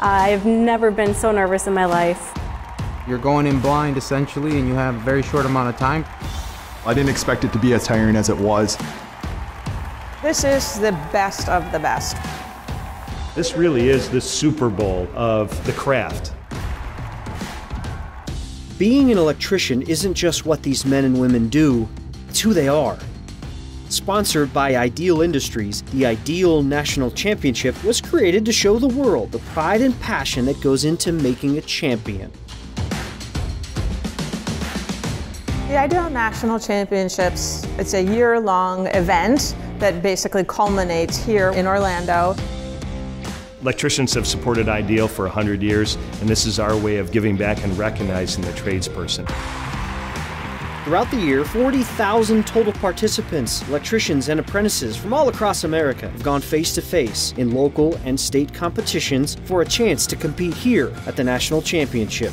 I've never been so nervous in my life. You're going in blind essentially, and you have a very short amount of time. I didn't expect it to be as tiring as it was. This is the best of the best. This really is the Super Bowl of the craft. Being an electrician isn't just what these men and women do, it's who they are. Sponsored by Ideal Industries, the Ideal National Championship was created to show the world the pride and passion that goes into making a champion. The Ideal National Championships, it's a year-long event that basically culminates here in Orlando. Electricians have supported Ideal for 100 years, and this is our way of giving back and recognizing the tradesperson. Throughout the year, 40,000 total participants, electricians, and apprentices from all across America have gone face to face in local and state competitions for a chance to compete here at the National Championship.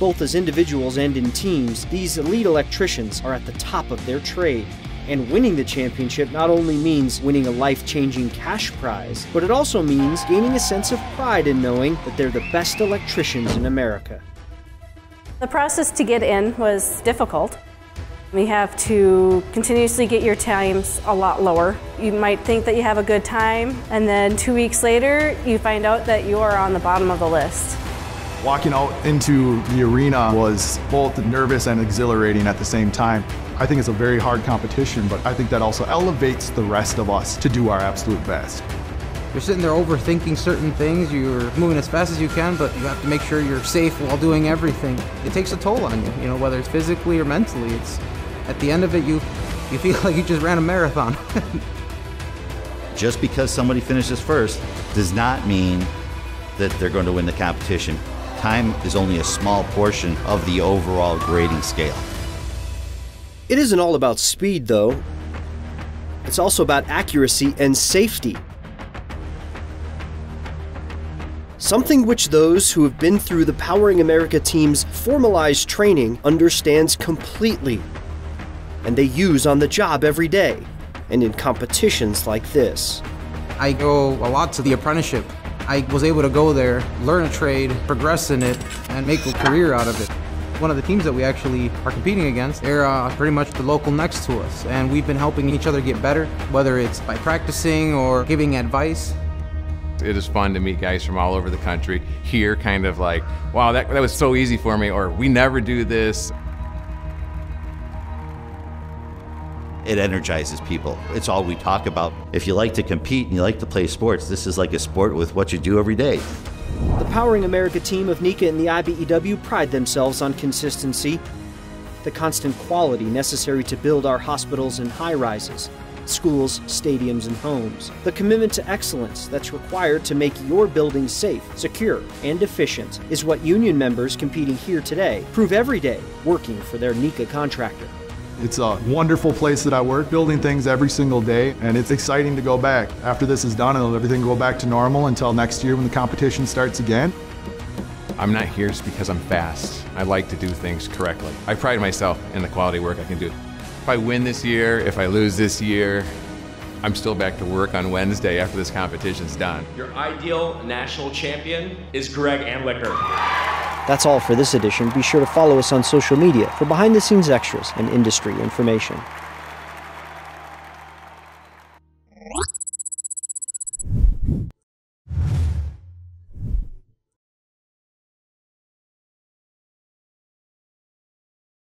Both as individuals and in teams, these elite electricians are at the top of their trade. And winning the championship not only means winning a life changing cash prize, but it also means gaining a sense of pride in knowing that they're the best electricians in America. The process to get in was difficult. We have to continuously get your times a lot lower. You might think that you have a good time, and then two weeks later, you find out that you are on the bottom of the list. Walking out into the arena was both nervous and exhilarating at the same time. I think it's a very hard competition, but I think that also elevates the rest of us to do our absolute best. You're sitting there overthinking certain things, you're moving as fast as you can, but you have to make sure you're safe while doing everything. It takes a toll on you, you know, whether it's physically or mentally. It's at the end of it you you feel like you just ran a marathon. just because somebody finishes first does not mean that they're going to win the competition. Time is only a small portion of the overall grading scale. It isn't all about speed, though. It's also about accuracy and safety. Something which those who have been through the Powering America team's formalized training understands completely, and they use on the job every day, and in competitions like this. I go a lot to the apprenticeship. I was able to go there, learn a trade, progress in it, and make a career out of it. One of the teams that we actually are competing against, they're uh, pretty much the local next to us, and we've been helping each other get better, whether it's by practicing or giving advice. It is fun to meet guys from all over the country here, kind of like, wow, that, that was so easy for me, or we never do this. It energizes people. It's all we talk about. If you like to compete and you like to play sports, this is like a sport with what you do every day. The Powering America team of NECA and the IBEW pride themselves on consistency, the constant quality necessary to build our hospitals and high rises, schools, stadiums, and homes. The commitment to excellence that's required to make your building safe, secure, and efficient is what union members competing here today prove every day working for their NECA contractor. It's a wonderful place that I work, building things every single day, and it's exciting to go back. After this is done, it'll everything go back to normal until next year when the competition starts again. I'm not here just because I'm fast. I like to do things correctly. I pride myself in the quality work I can do. If I win this year, if I lose this year, I'm still back to work on Wednesday after this competition's done. Your ideal national champion is Greg Anliker. That's all for this edition. Be sure to follow us on social media for behind the scenes extras and industry information.